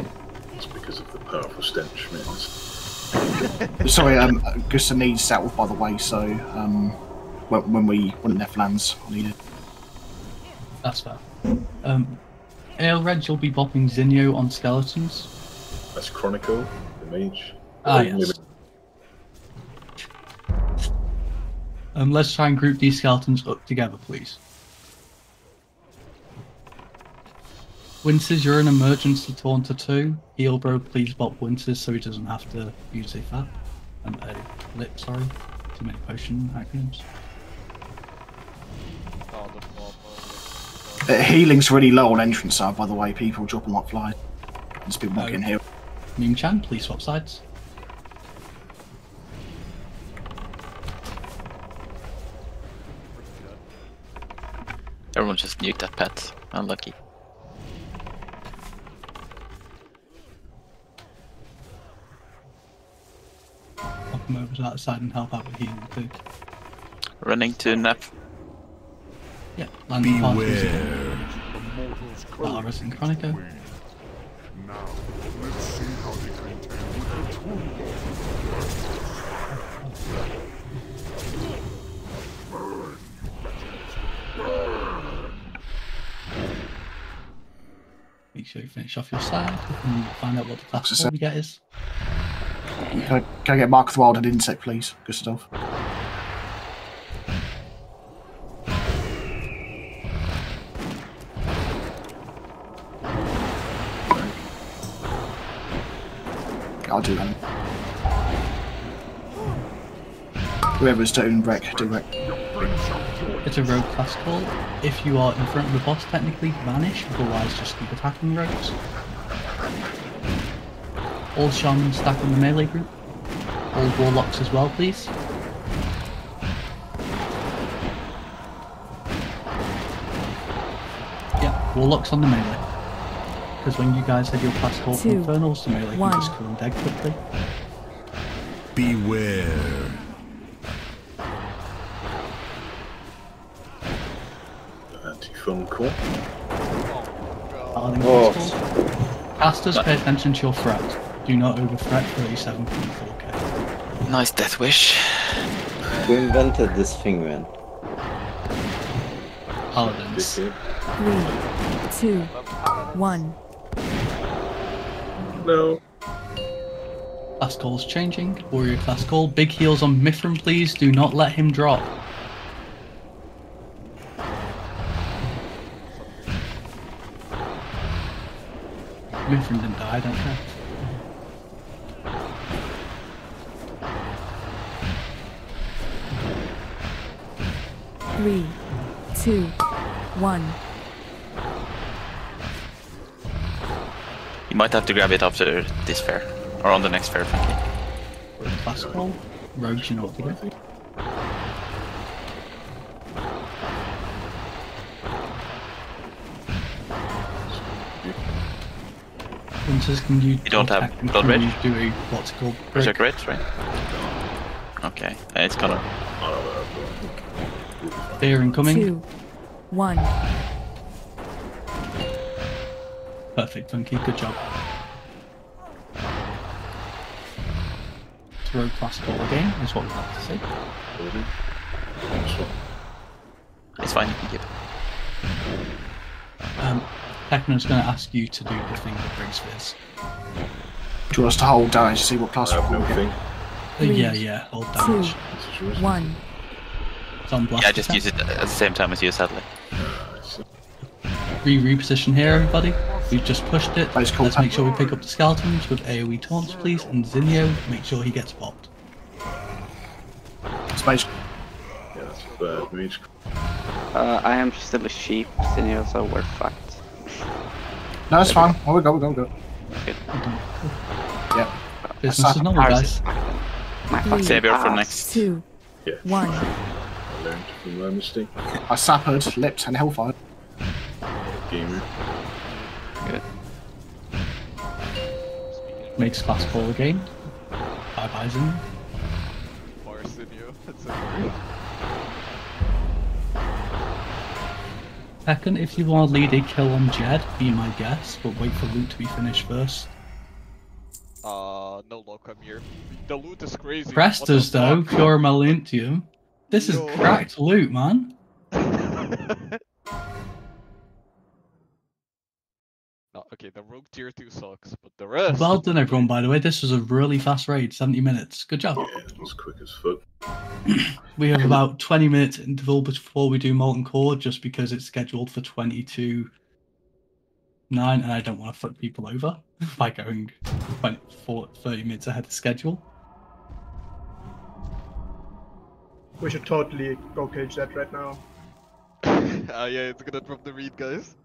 It's because of the powerful stench, man. Sorry, um, Gusta needs settled by the way, so um, when, when we when Neff lands, I need it. That's fair. Um, Ale Reg will be bopping Zinio on skeletons. That's Chronicle, the mage. Ah, yes. Um, let's try and group these skeletons up together, please. Winters, you're an emergency taunter too. Heal bro, please bop Winters so he doesn't have to use a fat. Um, a lip, sorry. Too many potion acronyms. Uh, healing's really low on entrance side, by the way. People dropping like flies. There's been Oh. walking here. Meme Chan, please swap sides. Everyone just nuked that pet. Unlucky. Pop him over to that side and help out with healing too. Running to nap. Yeah, is Beware. Valaris and Chronico. Now, let's see how they contend with the true Make sure you finish off your side and find out what the class we get is. Can I, can I get Mark of the Wild and Insect, please, Gustav? I'll do that. Whoever's doing wreck, do wreck. It's a rogue class call. If you are in front of the boss, technically vanish, otherwise just keep attacking rogues. All shamans stack on the melee group. All warlocks as well, please. Yeah, warlocks on the melee. Because when you guys had your class call for Two, infernals, the melee one. can just kill them dead quickly. Beware. Anti-fun core. Paladin Oh. class. Casters, pay attention to your threat. Do not overthreat 37.4k. Nice death wish. Who invented this thing, man? Paladins. Three, two, one. No. Class call's changing. Warrior class call. Big heals on Mithrin, please. Do not let him drop. Mithrin didn't die, I don't care. Three, two, one. You might have to grab it after this fair. Or on the next fair, frankly. Class call. Rogues, you know what to can you, You don't have attack and blood can red? you do a what's it called? Berserk break? Red, right? Okay, uh, it's gonna. Fear incoming. Two, one. Perfect, Funky. Good job. Throw ball again is what we like to see. It's fine, you can keep it. Um, Tekno's going to ask you to do the thing that brings fizz. Do you want us to hold damage to see what plus I have we no get? Uh, Three, yeah, yeah, hold two, one. It's on blast Yeah, just attack. use it at the same time as you, sadly. Re reposition here, everybody. We've just pushed it. Let's make sure we pick up the skeletons with AoE taunts, please. And Zinio, make sure he gets popped. Space. Yeah, that's bad. Mage. Uh, I am still a sheep, Sinio, so we're fucked. No, it's fine. Oh, we go, we go, we go. Good. Yep. Business is normal, guys. My Three, fucking Savior for next. Two, Yeah. one. I learned from my mistake. I sappered, lipped, and hellfire. Gamer. Makes classical again. Bye bye. Marcinio. That's it. Tekken, if you want to lead a kill on Jed, be my guest, but wait for loot to be finished first. Uh, no luck, I'm here. The loot is crazy. Prestas, though, pure Malentium. This is cracked loot, man. okay, the rogue tier 2 sucks, but the rest. Well done, everyone, by the way. This was a really fast raid, 70 minutes. Good job. Yeah, it was quick as fuck. We have about 20 minutes interval before we do Molten Core, just because it's scheduled for 22 9, and I don't want to fuck people over by going 20, 40, 30 minutes ahead of schedule. We should totally go cage that right now. Ah, yeah, it's gonna drop the read, guys.